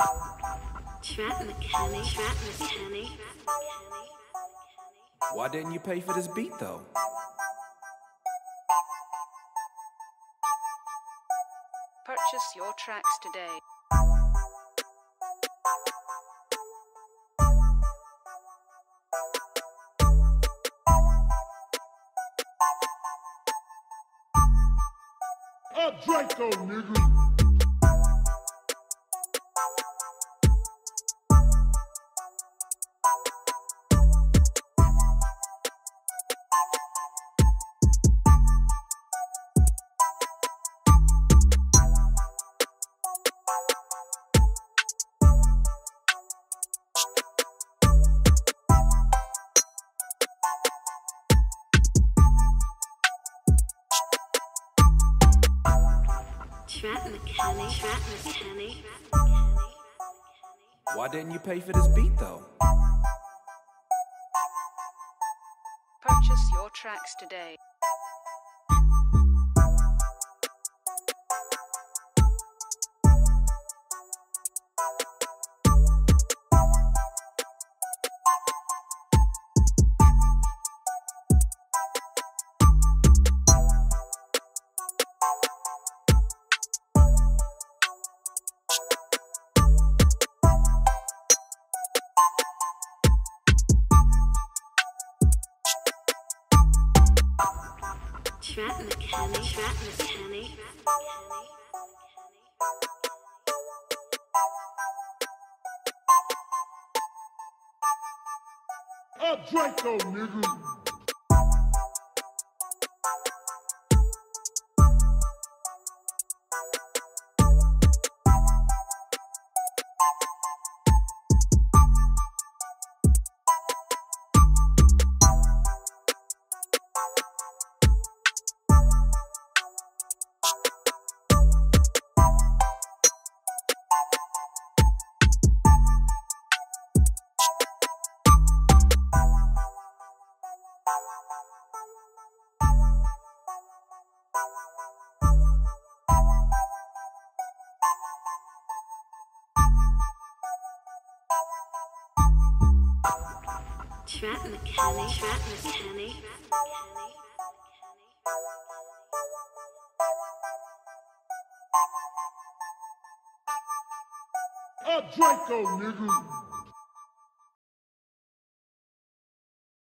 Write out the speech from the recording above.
Trap mechanic, trap mechanic. Why didn't you pay for this beat though? Purchase your tracks today. Up Draco, oh, nigga. Why didn't you pay for this beat though? Purchase your tracks today. Trap mechanic, trap mechanic. Up Draco, nigga. Trap mechanic, trap mechanic. Up Draco, nigga.